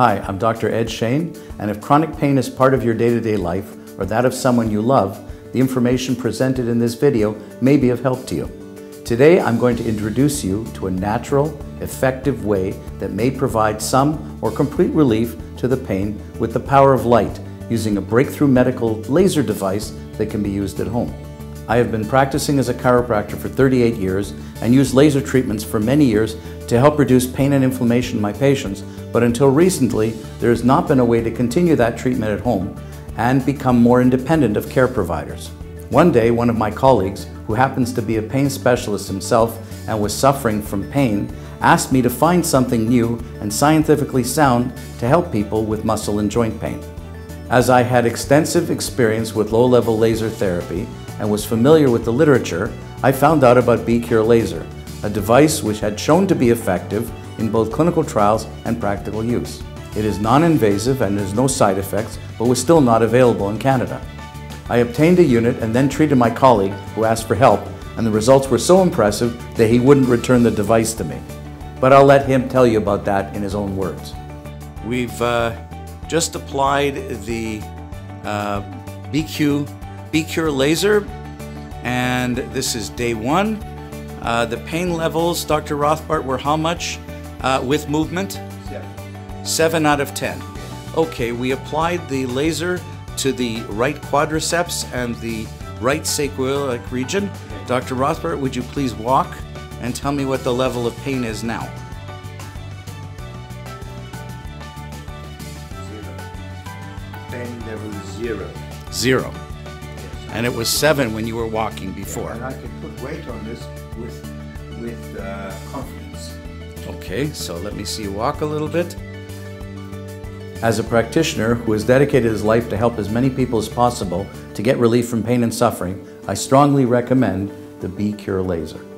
Hi, I'm Dr. Ed Shane, and if chronic pain is part of your day-to-day life or that of someone you love, the information presented in this video may be of help to you. Today, I'm going to introduce you to a natural, effective way that may provide some or complete relief to the pain with the power of light using a breakthrough medical laser device that can be used at home. I have been practicing as a chiropractor for 38 years and used laser treatments for many years to help reduce pain and inflammation in my patients, but until recently, there has not been a way to continue that treatment at home and become more independent of care providers. One day, one of my colleagues, who happens to be a pain specialist himself and was suffering from pain, asked me to find something new and scientifically sound to help people with muscle and joint pain. As I had extensive experience with low-level laser therapy and was familiar with the literature, I found out about B-Cure Laser, a device which had shown to be effective in both clinical trials and practical use. It is non-invasive and there's no side effects, but was still not available in Canada. I obtained a unit and then treated my colleague who asked for help, and the results were so impressive that he wouldn't return the device to me. But I'll let him tell you about that in his own words. We've uh, just applied the uh, BQ, B-Cure laser, and this is day one. Uh, the pain levels, Dr. Rothbart, were how much uh, with movement? Seven. Seven out of 10. Okay, we applied the laser to the right quadriceps and the right sacroiliac region. Dr. Rothbart, would you please walk and tell me what the level of pain is now? Zero. Pain level zero. Zero. And it was seven when you were walking before. And I can put weight on this with with uh, confidence. Okay, so let me see you walk a little bit. As a practitioner who has dedicated his life to help as many people as possible to get relief from pain and suffering, I strongly recommend the B-Cure laser.